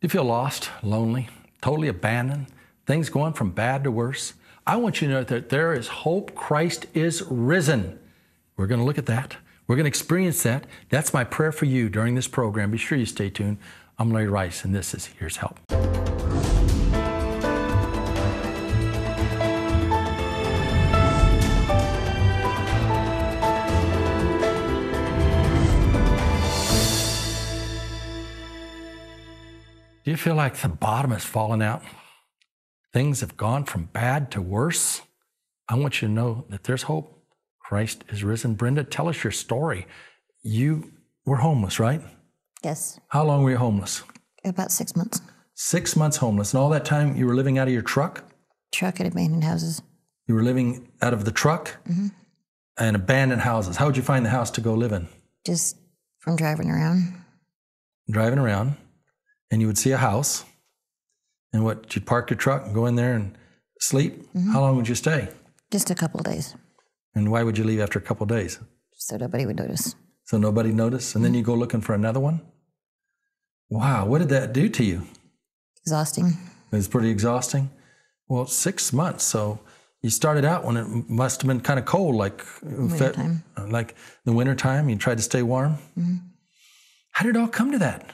Do you feel lost, lonely, totally abandoned, things going from bad to worse? I want you to know that there is hope. Christ is risen. We're going to look at that. We're going to experience that. That's my prayer for you during this program. Be sure you stay tuned. I'm Larry Rice, and this is Here's Help. Do you feel like the bottom has fallen out? Things have gone from bad to worse? I want you to know that there's hope. Christ is risen. Brenda, tell us your story. You were homeless, right? Yes, How long were you homeless? about six months. Six months homeless. And all that time you were living out of your truck? Truck at abandoned houses. You were living out of the truck mm-hmm. and abandoned houses. How would you find the house to go live in? Just from driving around. Driving around, and you would see a house, and what? You'd park your truck and go in there and sleep. Mm-hmm. How long would you stay? Just a couple of days. And why would you leave after a couple of days? So nobody would notice. So nobody noticed, and then you go looking for another one? Wow, what did that do to you? Exhausting. It was pretty exhausting. Well, six months. So you started out when it must have been kind of cold, like uh, Wintertime. Uh, like the winter time. You tried to stay warm. Mm-hmm. How did it all come to that?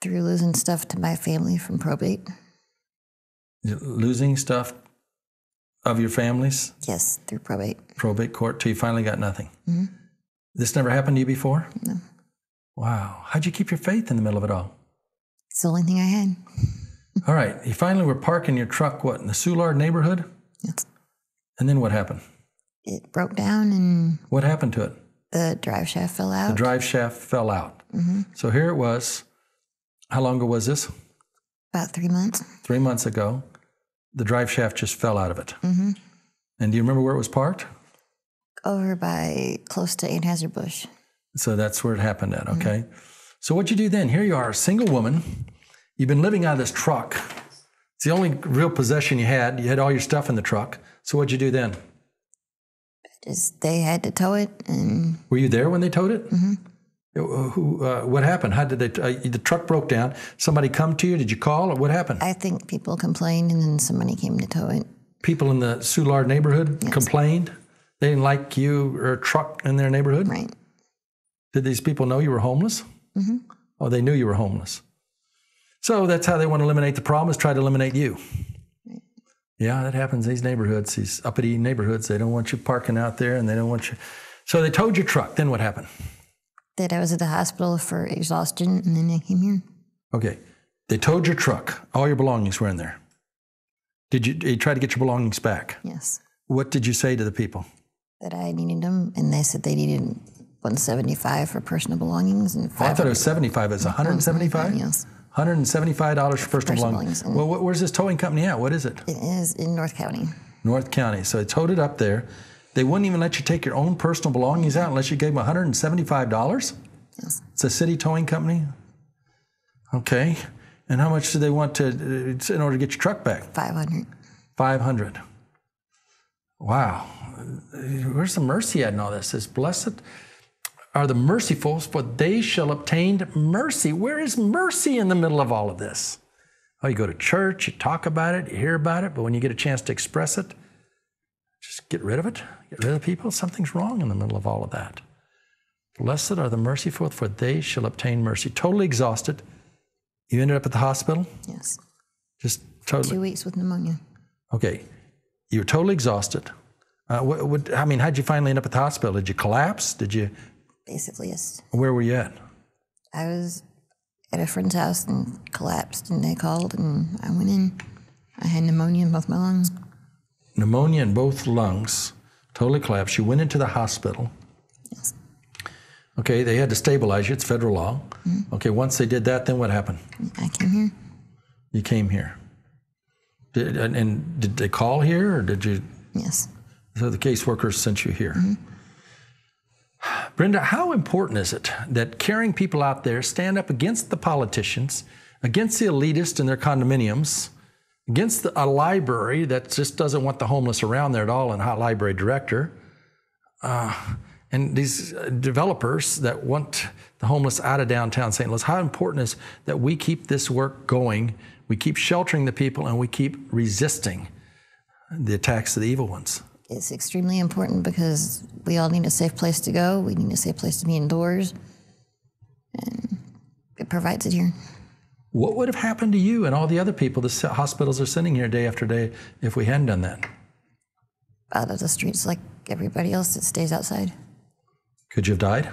Through losing stuff to my family from probate. Losing stuff of your families, Yes, through probate. probate court, till you finally got nothing. Mm-hmm. This never happened to you before. No. Wow. How'd you keep your faith in the middle of it all? It's the only thing I had. All right. You finally were parking your truck, what, in the Soulard neighborhood? It's, And then what happened? it broke down and What happened to it? the drive shaft fell out. The drive shaft fell out. Mm-hmm. So here it was. How long ago was this? about three months. Three months ago. The drive shaft just fell out of it. And do you remember where it was parked? Over by close to Anheuser-Busch. So that's where it happened at, okay? So what'd you do then? Here you are, a single woman. You've been living out of this truck. It's the only real possession you had. You had all your stuff in the truck. So what'd you do then? Just they had to tow it and Were you there when they towed it? Mm-hmm. Who, uh, what happened? How did they? Uh, the truck broke down. Somebody come to you? Did you call? Or what happened? I think people complained and then somebody came to tow it. People in the Soulard neighborhood complained. They didn't like you or a truck in their neighborhood. Right. Did these people know you were homeless? Oh, they knew you were homeless. So that's how they want to eliminate the problem is try to eliminate you. Yeah, that happens in these neighborhoods, these uppity neighborhoods. They don't want you parking out there and they don't want you. So they towed your truck. Then what happened? That I was at the hospital for exhaustion and then I came here. Okay. They towed your truck. All your belongings were in there. Did you, you try to get your belongings back? Yes. What did you say to the people? That I needed them and they said they needed 175 for personal belongings and Oh, I thought it was 75. It's 175? Yes. $175 for personal Personal belongings. belongings. Well, where's this towing company at? What is it? It is in North County. North County. So they towed it up there. They wouldn't even let you take your own personal belongings out unless you gave them $175. Yes. It's a city towing company. Okay. And how much do they want to in order to get your truck back? 500. 500. Wow. Where's the mercy at in all this? It says, blessed are the merciful, for they shall obtain mercy. Where is mercy in the middle of all of this? Oh, you go to church, you talk about it, you hear about it, but when you get a chance to express it, just get rid of it. Get rid of the people. Something's wrong in the middle of all of that. Blessed are the merciful, for they shall obtain mercy. Totally exhausted. You ended up at the hospital? Yes. Just totally. Two weeks with pneumonia. Okay, you were totally exhausted. Uh, what, what, I mean, how'd you finally end up at the hospital? Did you collapse? Did you? Basically, yes. Where were you at? I was at a friend's house and collapsed, and they called, and I went in. I had pneumonia in both my lungs. Pneumonia in both lungs, totally collapsed. You went into the hospital. Yes. Okay, they had to stabilize you. It's federal law. Mm-hmm. Okay, once they did that, then what happened? I came here. You came here. Did, and, and did they call here, or did you? Yes. So the caseworkers sent you here. Mm-hmm. Brenda, how important is it that caring people out there stand up against the politicians, against the elitists and their condominiums, against the, a library that just doesn't want the homeless around there at all, and a library director, uh, and these uh, developers that want the homeless out of downtown St. Louis, how important is that we keep this work going, we keep sheltering the people, and we keep resisting the attacks of the evil ones? It's extremely important because we all need a safe place to go. We need a safe place to be indoors. And it provides it here. What would have happened to you and all the other people the hospitals are sending here day after day if we hadn't done that? Out of the streets like everybody else that stays outside. Could you have died?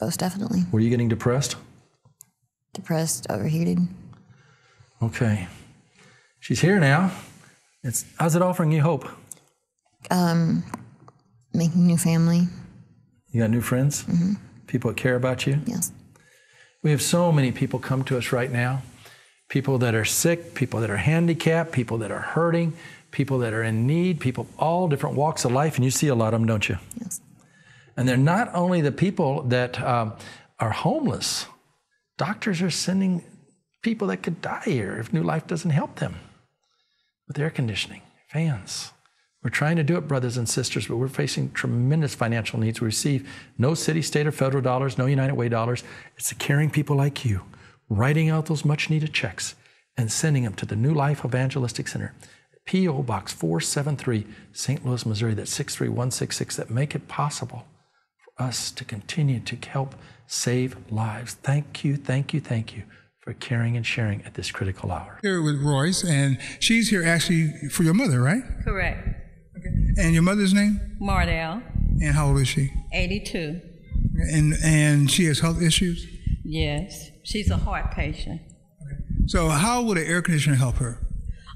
Most definitely. Were you getting depressed? Depressed, overheated. Okay. She's here now. It's, how's it offering you hope? Um, making new family. You got new friends? Mm-hmm. People that care about you? Yes. We have so many people come to us right now people that are sick, people that are handicapped, people that are hurting, people that are in need, people all different walks of life, and you see a lot of them, don't you? Yes. And they're not only the people that um, are homeless, doctors are sending people that could die here if New Life doesn't help them with air conditioning, fans. We're trying to do it, brothers and sisters, but we're facing tremendous financial needs. We receive no city, state, or federal dollars, no United Way dollars. It's the caring people like you writing out those much needed checks and sending them to the New Life Evangelistic Center, P.O. Box 473, St. Louis, Missouri, that's 63166, that make it possible for us to continue to help save lives. Thank you, thank you, thank you for caring and sharing at this critical hour. Here with Royce, and she's here actually for your mother, right? Correct. And your mother's name? Mardell, And how old is she? 82. And and she has health issues. Yes, she's a heart patient. Okay. So how would an air conditioner help her?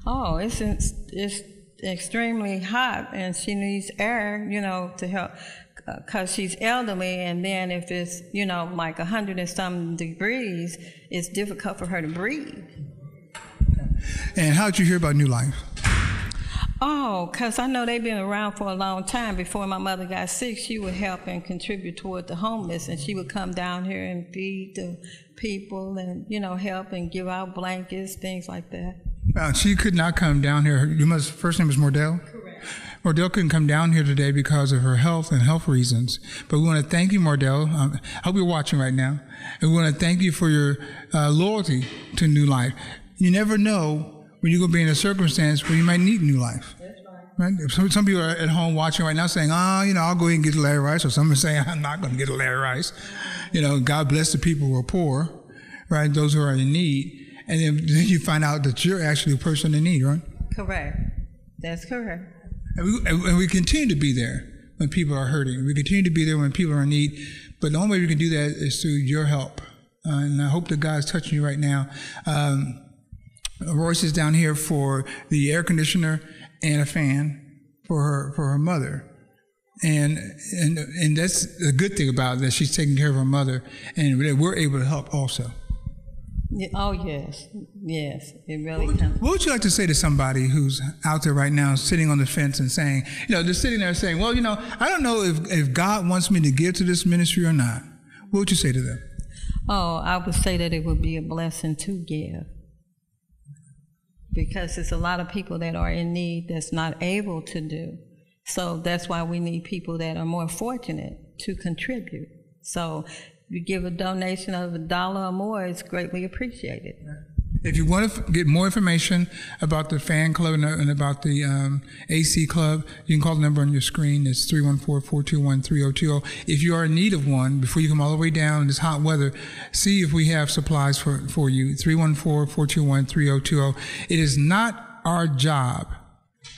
Oh, it's it's, it's extremely hot, and she needs air, you know, to help uh, because she's elderly, and then if it's you know like hundred and some degrees, it's difficult for her to breathe. And how did you hear about New Life? Oh, because I know they've been around for a long time. Before my mother got sick, she would help and contribute toward the homeless, and she would come down here and feed the people and, you know, help and give out blankets, things like that. Uh, she could not come down here. Your mother's first name is Mordell? Correct. Mordell couldn't come down here today because of her health and health reasons. But we want to thank you, Mordell. Um, I hope you're watching right now. And we want to thank you for your uh, loyalty to New Life. You never know when you're going to be in a circumstance where you might need new life. Right? Some, some people are at home watching right now saying, oh, you know, I'll go ahead and get a Larry Rice. Or some are saying, I'm not going to get a Larry Rice. You know, God bless the people who are poor, right? Those who are in need. And then, then you find out that you're actually a person in need, right? Correct. That's correct. And we, and we continue to be there when people are hurting. We continue to be there when people are in need. But the only way we can do that is through your help. Uh, and I hope that God is touching you right now. Um, Royce is down here for the air conditioner and a fan for her for her mother. And and and that's a good thing about it, that she's taking care of her mother and we're able to help also. Yeah, oh yes, yes, it really can. What would you like to say to somebody who's out there right now, sitting on the fence and saying, you know, they're sitting there saying, well, you know, I don't know if, if God wants me to give to this ministry or not. What would you say to them? Oh, I would say that it would be a blessing to give because there's a lot of people that are in need that's not able to do. So that's why we need people that are more fortunate to contribute. So you give a donation of a dollar or more, it's greatly appreciated. If you want to get more information about the fan club and about the um, AC club, you can call the number on your screen. It's 314-421-3020. If you are in need of one, before you come all the way down in this hot weather, see if we have supplies for, for you. 314-421-3020. It is not our job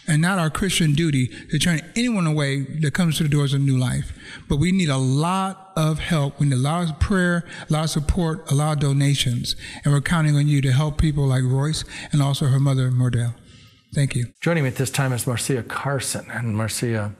and not our Christian duty to turn anyone away that comes to the doors of new life. But we need a lot of help. We need a lot of prayer, a lot of support, a lot of donations. And we're counting on you to help people like Royce and also her mother, Mordell. Thank you. Joining me at this time is Marcia Carson. And Marcia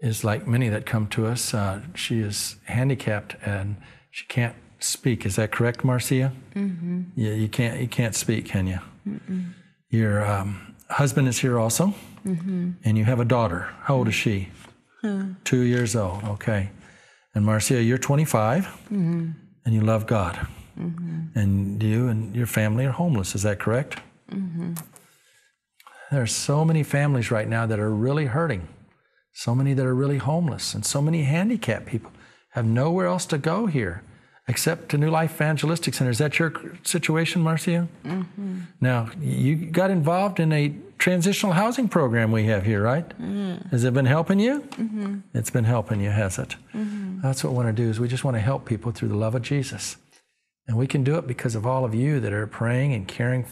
is like many that come to us. Uh, she is handicapped and she can't speak. Is that correct, Marcia? Mm-hmm. Yeah, you can't, you can't speak, can you? Mm-mm. Your um, husband is here also. Mm-hmm. And you have a daughter. How old is she? Two years old. Okay. And Marcia, you're 25 mm-hmm. and you love God. Mm-hmm. And you and your family are homeless. Is that correct? Mm-hmm. There are so many families right now that are really hurting. so many that are really homeless, and so many handicapped people have nowhere else to go here except to New Life Evangelistic Center. Is that your situation, Marcia? Mm-hmm. Now, you got involved in a transitional housing program we have here, right? Mm. Has it been helping you? Mm-hmm. It's been helping you, has it? Mm-hmm. That's what we want to do is we just want to help people through the love of Jesus. And we can do it because of all of you that are praying and caring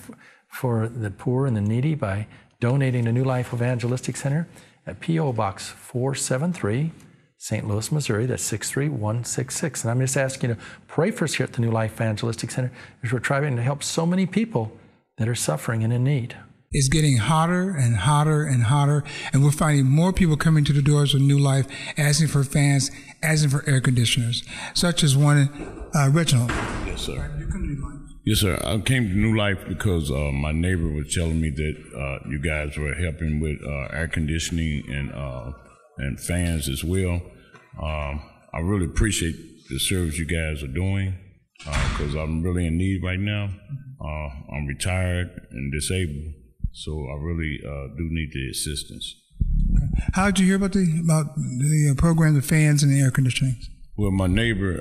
for the poor and the needy by donating to New Life Evangelistic Center at P.O. Box 473, St. Louis, Missouri. That's 63166. And I'm just asking you to pray for us here at the New Life Evangelistic Center as we're trying to help so many people that are suffering and in need. It's getting hotter and hotter and hotter, and we're finding more people coming to the doors of New Life asking for fans, asking for air conditioners, such as one uh, Reginald. Yes, sir. Yes, sir. I came to New Life because uh, my neighbor was telling me that uh, you guys were helping with uh, air conditioning and uh, and fans as well. Um, I really appreciate the service you guys are doing because uh, I'm really in need right now. Uh, I'm retired and disabled, so I really do need the assistance. How did you hear about the about the program, the fans and the air conditioning? Well, my neighbor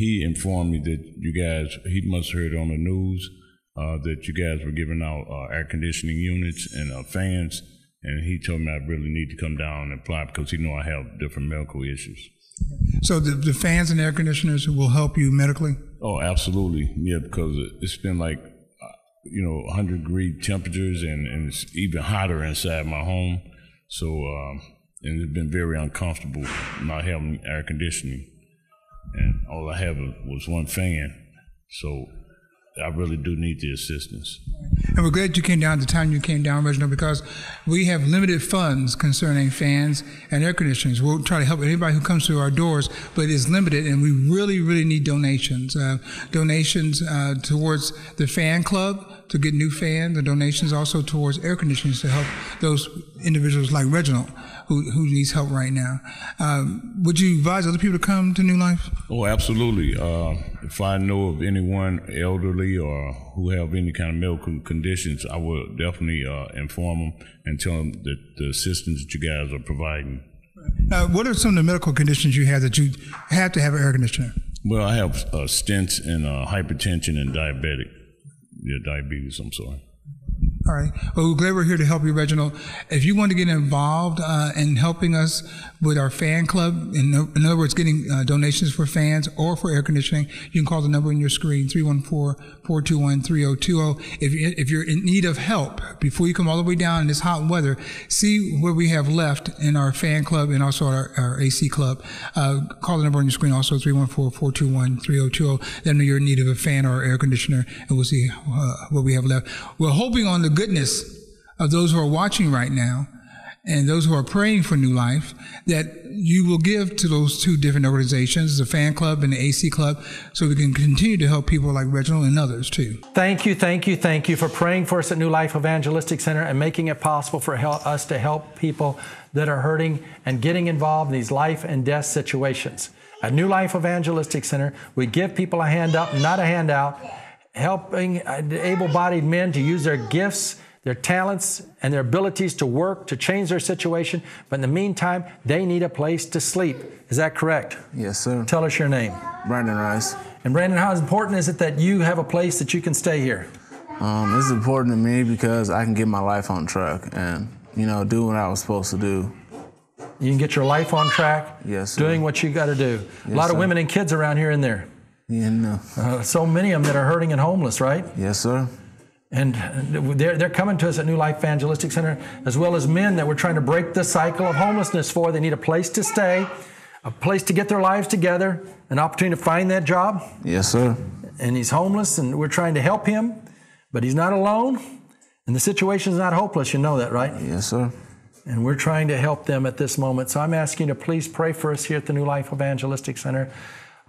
he informed me that you guys, he must have heard on the news uh, that you guys were giving out uh, air conditioning units and uh, fans, and he told me I really need to come down and apply because he know I have different medical issues. So the, the fans and air conditioners will help you medically? Oh, absolutely. Yeah, because it's been like, uh, you know, 100 degree temperatures and, and it's even hotter inside my home. So, um, and it's been very uncomfortable not having air conditioning and all I have was one fan. So I really do need the assistance. And we're glad you came down the time you came down, Reginald, because we have limited funds concerning fans and air conditioners. We'll try to help anybody who comes through our doors, but it is limited, and we really, really need donations. Uh, donations uh, towards the fan club to get new fans, and donations also towards air conditioners to help those individuals like Reginald who, who needs help right now. Um, would you advise other people to come to New Life? Oh, absolutely. Uh, if I know of anyone elderly or who have any kind of medical conditions, I will definitely uh, inform them and tell them that the assistance that you guys are providing. Uh, what are some of the medical conditions you have that you have to have an air conditioner? Well, I have uh, stents and uh, hypertension and diabetic. Yeah, diabetes, I'm sorry. All right. Well, we're glad we're here to help you, Reginald. If you want to get involved uh, in helping us with our fan club, in, in other words, getting uh, donations for fans or for air conditioning, you can call the number on your screen, 314-421-3020. If, you, if you're in need of help, before you come all the way down in this hot weather, see what we have left in our fan club and also our, our AC club. Uh, call the number on your screen, also 314-421-3020. Let them know you're in need of a fan or air conditioner, and we'll see uh, what we have left. We're hoping on the goodness of those who are watching right now and those who are praying for new life that you will give to those two different organizations, the fan club and the AC club, so we can continue to help people like Reginald and others too. Thank you, thank you, thank you for praying for us at New Life Evangelistic Center and making it possible for help, us to help people that are hurting and getting involved in these life and death situations. At New Life Evangelistic Center, we give people a hand up, not a handout helping able bodied men to use their gifts, their talents, and their abilities to work to change their situation. But in the meantime, they need a place to sleep. Is that correct? Yes, sir. Tell us your name. Brandon Rice. And Brandon, how important is it that you have a place that you can stay here? Um, it's important to me because I can get my life on track and, you know, do what I was supposed to do. You can get your life on track. Yes, sir. Doing what you got to do. Yes, a lot of women and kids around here and there. Yeah, no. Uh, so many of them that are hurting and homeless, right? Yes, sir. And they're, they're coming to us at New Life Evangelistic Center, as well as men that we're trying to break the cycle of homelessness for. They need a place to stay, a place to get their lives together, an opportunity to find that job. Yes, sir. And he's homeless, and we're trying to help him, but he's not alone, and the situation is not hopeless. You know that, right? Yes, sir. And we're trying to help them at this moment. So I'm asking you to please pray for us here at the New Life Evangelistic Center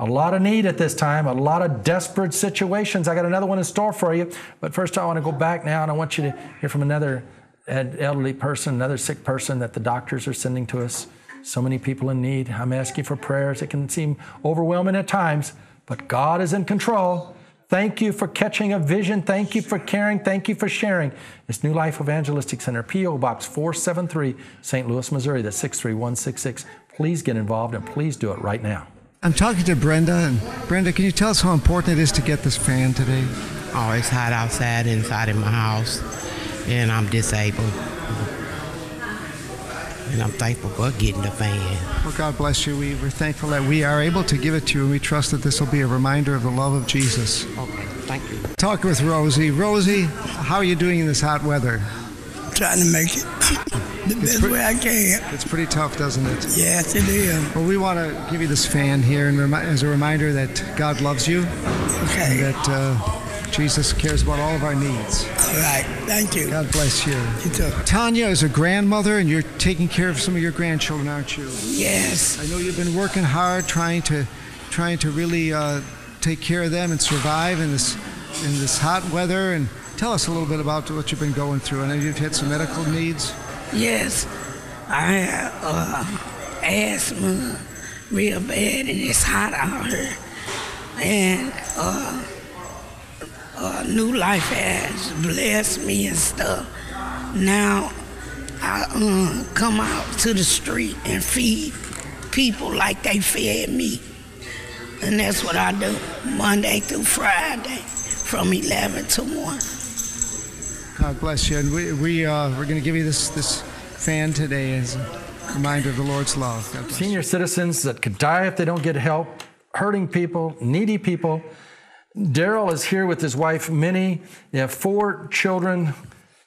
a lot of need at this time, a lot of desperate situations. I got another one in store for you. But first, I want to go back now and I want you to hear from another elderly person, another sick person that the doctors are sending to us. So many people in need. I'm asking for prayers. It can seem overwhelming at times, but God is in control. Thank you for catching a vision. Thank you for caring. Thank you for sharing. It's New Life Evangelistic Center, P.O. Box 473, St. Louis, Missouri. That's 63166. Please get involved and please do it right now. I'm talking to Brenda, and Brenda, can you tell us how important it is to get this fan today? Oh, it's hot outside inside in my house, and I'm disabled. And I'm thankful for getting the fan. Well, God bless you. We, we're thankful that we are able to give it to you, and we trust that this will be a reminder of the love of Jesus. Okay, thank you. Talk with Rosie. Rosie, how are you doing in this hot weather? Trying to make it the best way I can. It's pretty tough, doesn't it? Yes, it is. Well, we want to give you this fan here and remi- as a reminder that God loves you Okay. and that uh, Jesus cares about all of our needs. All right. Thank you. God bless you. You too. Tanya is a grandmother, and you're taking care of some of your grandchildren, aren't you? Yes. I know you've been working hard, trying to, trying to really uh, take care of them and survive in this, in this hot weather. And tell us a little bit about what you've been going through. I know you've had some medical needs. Yes. I have uh, asthma real bad, and it's hot out here. And uh, uh, New Life has blessed me and stuff. Now I uh, come out to the street and feed people like they fed me. And that's what I do Monday through Friday from 11 to 1. God bless you. And we, we uh, we're going to give you this this fan today as a reminder of the Lord's love. God bless you. Senior citizens that could die if they don't get help, hurting people, needy people. Daryl is here with his wife, Minnie. They have four children.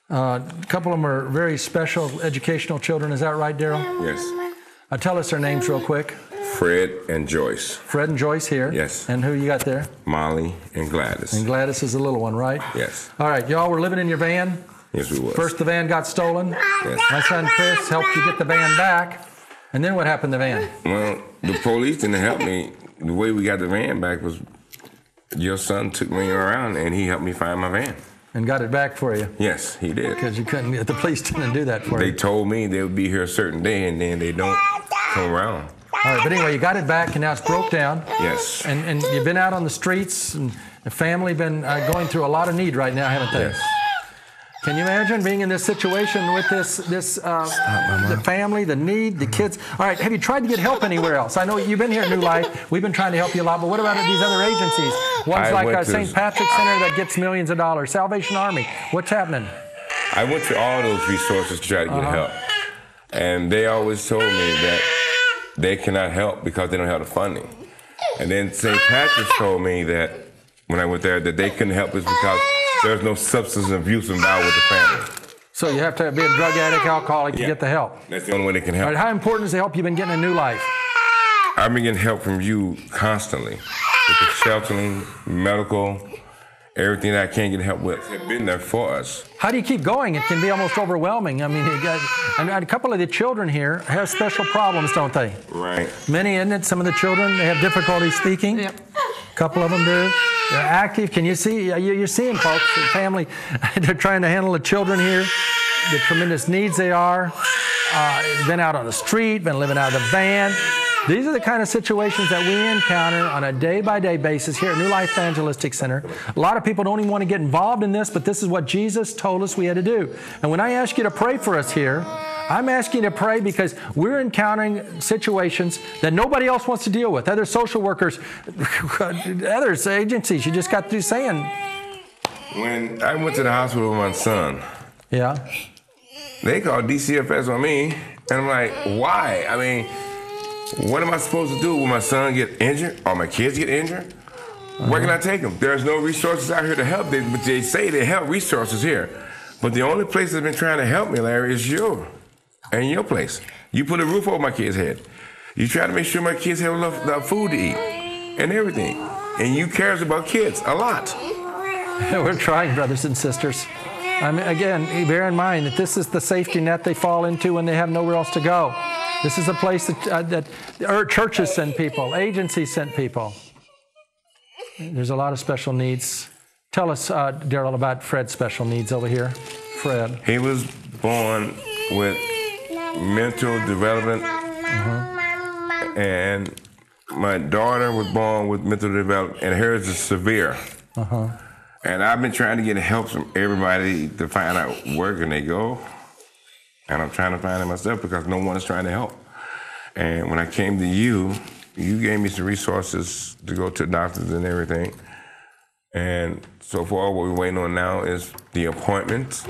Uh, a couple of them are very special educational children. Is that right, Daryl? Yes. Uh, tell us their names real quick. Fred and Joyce, Fred and Joyce here. Yes. And who you got there? Molly and Gladys. And Gladys is the little one, right? Yes. All right, y'all were living in your van. Yes, we was. First, the van got stolen. Yes. My son Chris helped you get the van back. And then what happened to the van? Well, the police didn't help me. The way we got the van back was your son took me around and he helped me find my van. And got it back for you Yes, he did. because you couldn't. The police didn't do that for They you. They told me they would be here a certain day and then they don't come around. All right, but anyway, you got it back, and now it's broke down. Yes. And and you've been out on the streets, and the family been uh, going through a lot of need right now, haven't they? Yes. Can you imagine being in this situation with this this uh, the family, the need, the kids? All right, have you tried to get help anywhere else? I know you've been here at New Life. We've been trying to help you a lot, but what about at these other agencies? Ones I like uh, St. Patrick's Center that gets millions of dollars, Salvation Army. What's happening? I went to all those resources to try to get Uh-huh. help. And they always told me that they cannot help because they don't have the funding. And then St. Patrick's told me that when I went there that they couldn't help us because there's no substance abuse involved with the family. So you have to be a drug addict, alcoholic to get the help. That's the only way they can help. right, how important is the help you've been getting in New Life? I've been getting help from you constantly with the sheltering, medical, everything that I can't get help with. Have been there for us. How do you keep going? It can be almost overwhelming. I mean, you got, and a couple of the children here have special problems, don't they? Right. Many, isn't it? Some of the children they have difficulty speaking. Yep. A couple of them do. They're active. Can you see? you- You're seeing folks, the family. They're trying to handle the children here, the tremendous needs they are. Uh, been out on the street, been living out of the van. These are the kind of situations that we encounter on a day by day basis here at New Life Evangelistic Center. A lot of people don't even want to get involved in this, but this is what Jesus told us we had to do. And when I ask you to pray for us here, I'm asking you to pray because we're encountering situations that nobody else wants to deal with. Other social workers, other agencies, you just got through saying, When I went to the hospital with my son, yeah. they called DCFS on me, and I'm like, why? I mean, what am I supposed to do when my son get injured or my kids get injured? Where can I take them? There's no resources out here to help. They, but they say they have resources here, but the only place that's been trying to help me, Larry, is you and your place. You put a roof over my kid's head. You try to make sure my kids have enough, enough food to eat and everything. And you cares about kids a lot. We're trying, brothers and sisters. I mean, again, bear in mind that this is the safety net they fall into when they have nowhere else to go. This is a place that, uh, that er, churches send people, agencies send people. There's a lot of special needs. Tell us, uh, Daryl, about Fred's special needs over here. Fred. He was born with mental development, and my daughter was born with mental development, and hers is severe. Uh huh. And I've been trying to get help from everybody to find out where can they go. And I'm trying to find it myself because no one is trying to help. And when I came to you, you gave me some resources to go to doctors and everything. And so far, what we're waiting on now is the appointment.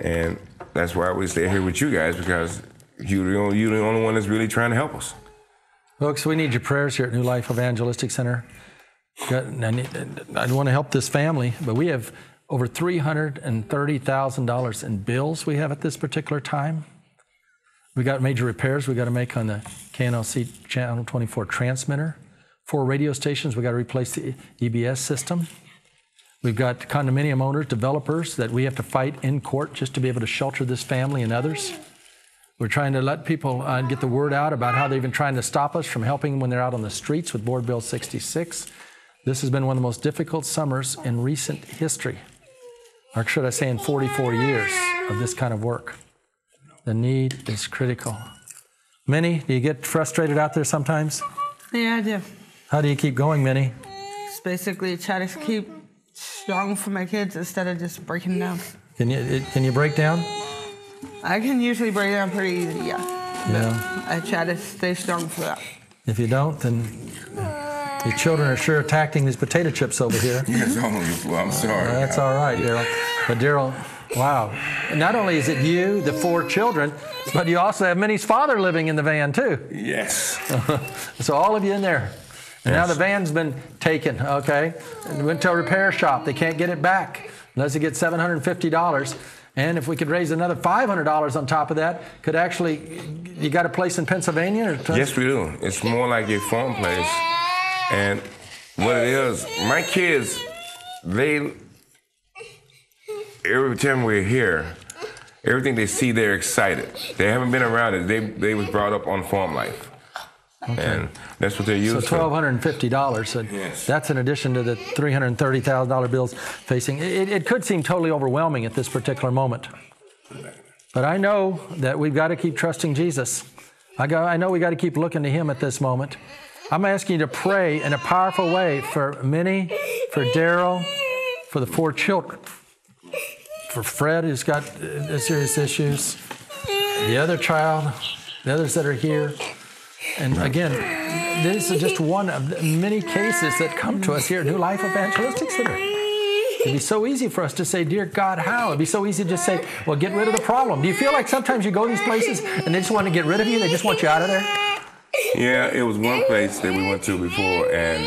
And that's why we stay here with you guys because you're the, only, you're the only one that's really trying to help us. Folks, we need your prayers here at New Life Evangelistic Center. I, want to help this family, but we have over $330,000 in bills we have at this particular time. We got major repairs we got to make on the KNLC Channel 24 transmitter. Four radio stations, we got to replace the EBS system. We've got condominium owners, developers that we have to fight in court just to be able to shelter this family and others. We're trying to let people uh, get the word out about how they've been trying to stop us from helping when they're out on the streets with Board Bill 66. This has been one of the most difficult summers in recent history, or should I say, in 44 years of this kind of work. The need is critical. Minnie, do you get frustrated out there sometimes? Yeah, I do. How do you keep going, Minnie? Just basically try to keep strong for my kids instead of just breaking down. Can you, it- can you break down? I can usually break down pretty easy, yeah. Yeah. I try to stay strong for that. If you don't, then your children are sure attacking these potato chips over here. All oh, you. I'm sorry. Uh, that's all right, Daryl. But Daryl, wow. Not only is it you, the four children, but you also have Minnie's father living in the van too. Yes. so all of you in there. And now the van's been taken, okay? And went to a repair shop. They can't get it back unless they get $750. And if we could raise another $500 on top of that, could actually, you got a place in Pennsylvania? Or Yes, we do. It's more like a farm place. And what it is, my kids, they, every time we're here, everything they see, they're excited. They haven't been around it. They, they was brought up on farm life. And that's what they're So used to. twelve hundred and fifty dollars. So that's in addition to the three hundred and thirty thousand dollar bills facing. It, it could seem totally overwhelming at this particular moment, but I know that we've got to keep trusting Jesus. I go. I know we got to keep looking to Him at this moment. I'm asking you to pray in a powerful way for Minnie, for Daryl, for the four children, for Fred who's got uh, serious issues, the other child, the others that are here. And again, this is just one of the many cases that come to us here at New Life Evangelistic Center. It'd be so easy for us to say, Dear God, how? It'd be so easy to just say, Well, get rid of the problem. Do you feel like sometimes you go to these places and they just want to get rid of you? They just want you out of there? Yeah, it was one place that we went to before, and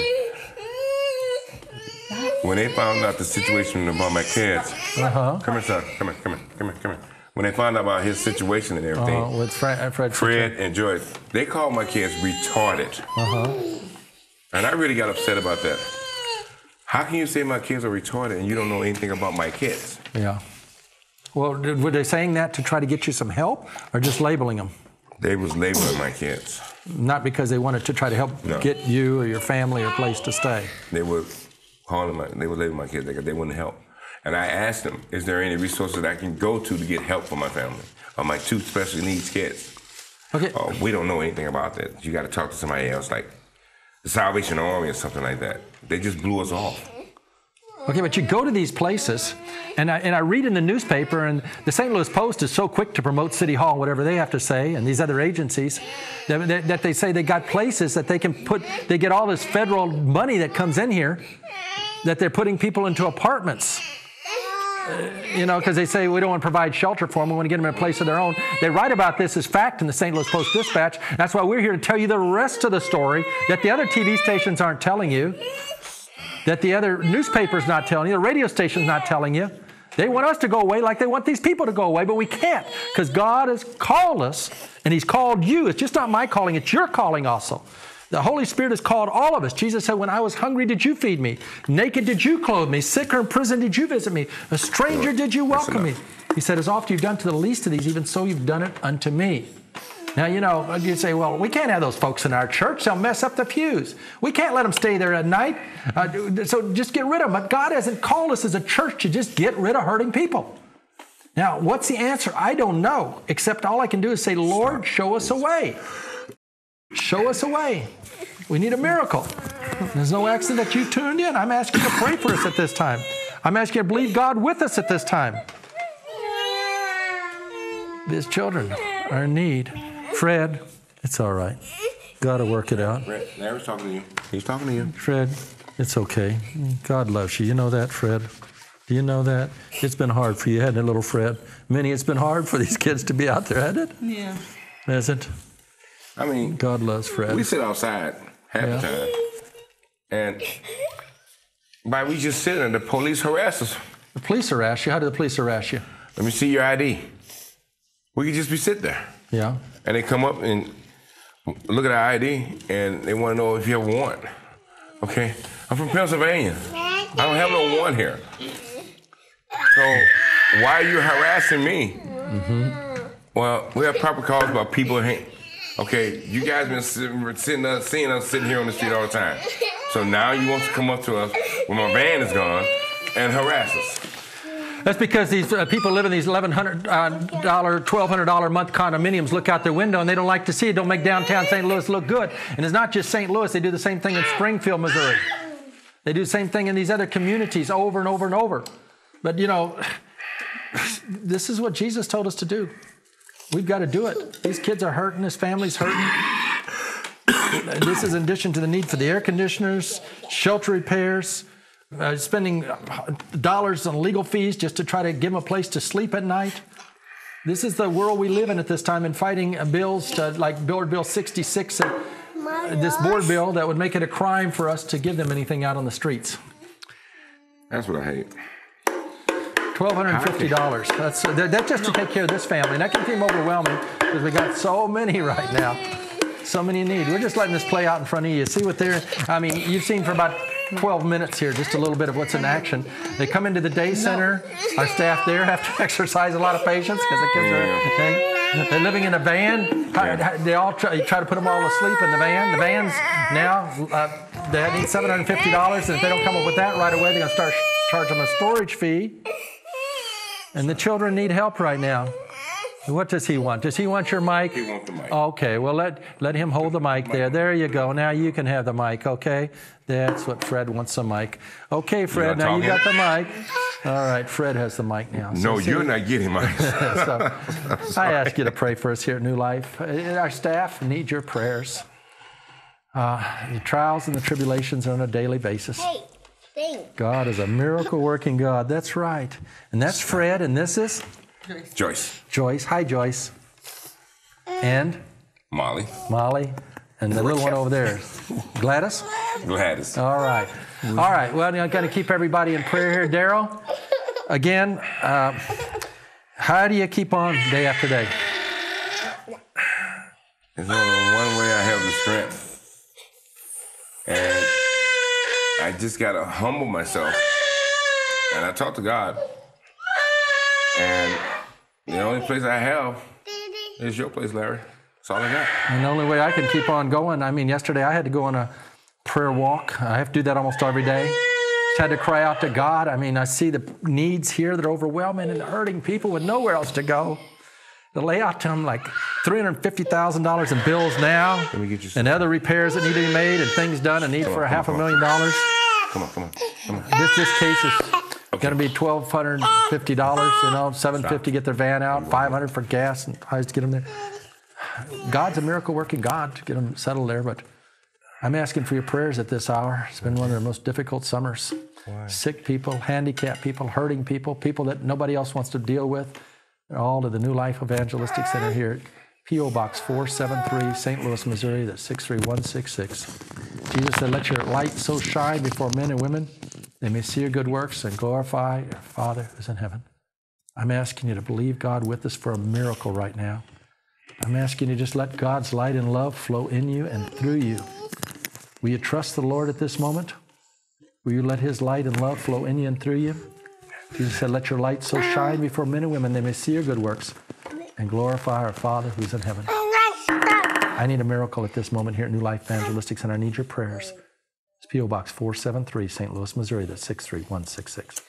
when they found out the situation about my kids, uh-huh. come here, son, come here, come here, come here, come here. When they found out about his situation and everything, Uh, with Fred, Fred, Fred and Joyce, they called my kids retarded, Uh-huh. and I really got upset about that. How can you say my kids are retarded and you don't know anything about my kids? Yeah. Well, were they saying that to try to get you some help or just labeling them? They was labeling my kids. Not because they wanted to try to help No. get you or your family a place to stay. They were calling my, they were labeling my kids. They, they wouldn't help. And I asked them, is there any resources I can go to to get help for my family or my two special needs kids? Okay. Oh, we don't know anything about that. You got to talk to somebody else, like the Salvation Army or something like that. They just blew us off. Okay, but you go to these places, and I, and I read in the newspaper, and the St. Louis Post is so quick to promote City Hall, whatever they have to say, and these other agencies, that, that, that they say they got places that they can put, they get all this federal money that comes in here, that they're putting people into apartments. Uh, you know, because they say we don't want to provide shelter for them, we want to get them in a place of their own. They write about this as fact in the St. Louis Post Dispatch. That's why we're here to tell you the rest of the story that the other TV stations aren't telling you that the other newspaper's not telling you, the radio station's not telling you. They want us to go away like they want these people to go away, but we can't because God has called us and He's called you. It's just not my calling, it's your calling also. The Holy Spirit has called all of us. Jesus said, When I was hungry, did you feed me? Naked, did you clothe me? Sick or in prison, did you visit me? A stranger, did you welcome me? He said, As often you've done to the least of these, even so you've done it unto me. Now, you know, you say, well, we can't have those folks in our church. They'll mess up the pews. We can't let them stay there at night. Uh, so just get rid of them. But God hasn't called us as a church to just get rid of hurting people. Now, what's the answer? I don't know, except all I can do is say, Lord, show us a way. Show us a way. We need a miracle. There's no accident that you tuned in. I'm asking you to pray for us at this time. I'm asking you to believe God with us at this time. These children are in need. Fred, it's all right. Got to work it out. Fred, Larry's talking to you. He's talking to you. Fred, it's okay. God loves you. You know that, Fred? Do you know that? It's been hard for you, hasn't it, little Fred? Minnie, it's been hard for these kids to be out there, hasn't it? Yeah. Has it? I mean, God loves Fred. we sit outside half Yeah. the time, and by we just sitting and the police harass us. The police harass you. How do the police harass you? Let me see your ID. We could just be sitting there, Yeah. And they come up and look at our ID, and they want to know if you have a warrant. Okay, I'm from Pennsylvania. I don't have no warrant here. So why are you harassing me? Mm-hmm. Well, we have proper calls about people. Hey, okay, you guys been sitting, sitting us, seeing us sitting here on the street all the time. So now you want to come up to us when my van is gone and harass us. That's because these uh, people live in these $1,100, uh, $1,200 a month condominiums look out their window and they don't like to see it. Don't make downtown St. Louis look good. And it's not just St. Louis. They do the same thing in Springfield, Missouri. They do the same thing in these other communities over and over and over. But, you know, this is what Jesus told us to do. We've got to do it. These kids are hurting. This family's hurting. this is in addition to the need for the air conditioners, shelter repairs, uh, spending dollars on legal fees just to try to give them a place to sleep at night. This is the world we live in at this time and fighting uh, bills to, like Board Bill 66, uh, this board bill that would make it a crime for us to give them anything out on the streets. That's what I hate. $1,250. That's, that, that's just to take care of this family. And that can seem overwhelming because we got so many right now. So many in need. We're just letting this play out in front of you. See what they're, I mean, you've seen for about 12 minutes here, just a little bit of what's in action. They come into the day center. Our staff there have to exercise a lot of patience because the kids are, they, they're living in a van. They all try, try to put them all to sleep in the van. The van's now, uh, they need $750. And if they don't come up with that right away, they're going to start charging them a storage fee. And the children need help right now. What does he want? Does he want your mic? He wants the mic. Okay, well let let him hold the mic there. There you go. Now you can have the mic. Okay, that's what Fred wants the mic. Okay, Fred. not Now you got the mic. All right, Fred has the mic now. So No, see- you're not getting mine. so I ask you to pray for us here at New Life. Uh, Our staff need your prayers. Uh, the trials and the tribulations are on a daily basis. Hey, thank. God is a miracle working God. That's right. And that's Fred, and this is Joyce, Joyce. Hi, Joyce. And Molly, Molly. And the little one over there, Gladys. Gladys. All right. All right. Well, I'm going to keep everybody in prayer here. Daryl, again, uh, how do you keep on day after day? There's only one way I have the strength. And I just gotta humble myself. And I talk to God. And the only place I have is your place, Larry. That's all I got. And the only way I can keep on going, I mean, yesterday I had to go on a prayer walk. I have to do that almost every day. Just had to cry out to God. I mean, I see the needs here that are overwhelming and hurting people with nowhere else to go. To lay out to them like $350,000 in bills now Let me get you some. and other repairs that need to be made and things done and need Come for on, a half a million dollars. Come on, come on, come on. This, this case is going to be twelve hundred fifty dollars. You know, seven fifty get their van out, five hundred for gas and tries to get them there. God's a miracle working God to get them settled there, but I'm asking for your prayers at this hour. It's been one of the most difficult summers. Sick people, handicapped people, hurting people, people that nobody else wants to deal with. All to the New Life Evangelistic Center here P.O. Box 473, St. Louis, Missouri, that's 63166. Jesus said, Let your light so shine before men and women, they may see your good works and glorify your Father who's in heaven. I'm asking you to believe God with us for a miracle right now. I'm asking you to just let God's light and love flow in you and through you. Will you trust the Lord at this moment? Will you let His light and love flow in you and through you? Jesus said, Let your light so shine before men and women they may see your good works and glorify our Father who's in heaven. Oh, I need a miracle at this moment here at New Life Evangelistics, and I need your prayers. It's P.O. Box 473, St. Louis, Missouri. That's 63166.